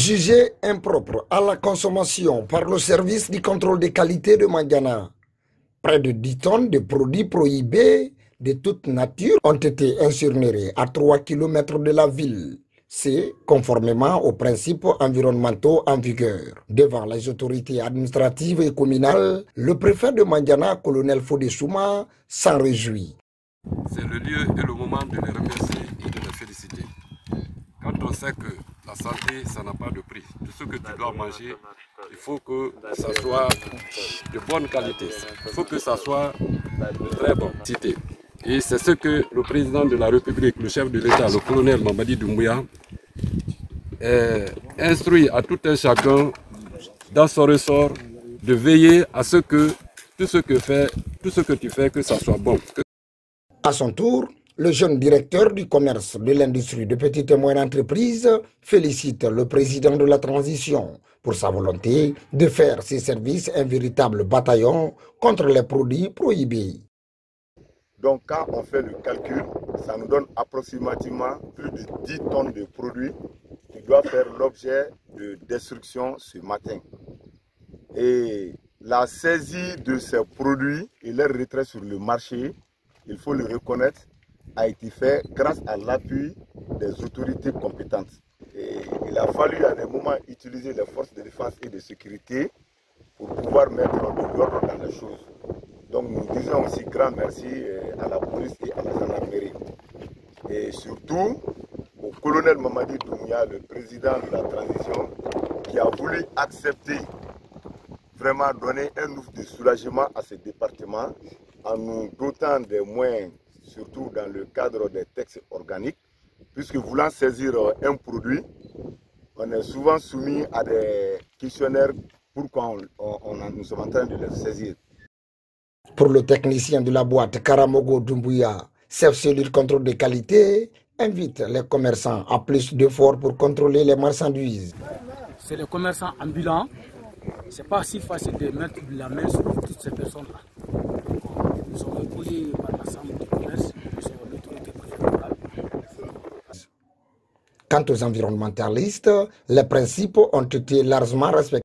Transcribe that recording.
Jugé impropre à la consommation par le service du contrôle des qualités de Mandiana, près de 10 tonnes de produits prohibés de toute nature ont été incinérés à 3 km de la ville. C'est conformément aux principes environnementaux en vigueur. Devant les autorités administratives et communales, le préfet de Mandiana, colonel Fodé Souma, s'en réjouit. C'est le lieu et le moment de les remercier et de les féliciter. Quand on sait que la santé, ça n'a pas de prix. Tout ce que tu dois manger, il faut que ça soit de bonne qualité. Il faut que ça soit de très bonne qualité. Et c'est ce que le président de la République, le chef de l'État, le colonel Mamadi Doumbouya, instruit à tout un chacun dans son ressort de veiller à ce que tout ce que, fait, tout ce que tu fais, que ça soit bon. À son tour, le jeune directeur du commerce de l'industrie de petites et moyennes entreprises félicite le président de la transition pour sa volonté de faire ses services un véritable bataillon contre les produits prohibés. Donc quand on fait le calcul, ça nous donne approximativement plus de 10 tonnes de produits qui doivent faire l'objet de destruction ce matin. Et la saisie de ces produits et leur retrait sur le marché, il faut le reconnaître, a été fait grâce à l'appui des autorités compétentes. Et il a fallu à des moments utiliser les forces de défense et de sécurité pour pouvoir mettre de l'ordre dans les choses. Donc nous disons aussi grand merci à la police et à la gendarmerie. Et surtout au colonel Mamadi Doumia, le président de la transition, qui a voulu accepter, vraiment donner un ouf de soulagement à ce département en nous dotant des moyens, surtout dans le cadre des textes organiques, puisque voulant saisir un produit, on est souvent soumis à des questionnaires pourquoi on, nous sommes en train de le saisir. Pour le technicien de la boîte Karamogo Dumbuya, chef cellule contrôle de qualité, invite les commerçants à plus d'efforts pour contrôler les marchandises. C'est les commerçants ambulants. C'est pas si facile de mettre la main sur toutes ces personnes-là. Nous sommes épaulés par l'ensemble du commerce, nous sommes l'autorité préfectorale. Quant aux environnementalistes, les principes ont été largement respectés.